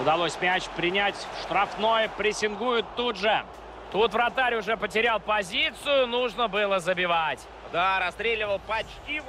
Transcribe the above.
Удалось мяч принять в штрафной, прессингуют тут же. Тут вратарь уже потерял позицию, нужно было забивать. Да, расстреливал почти в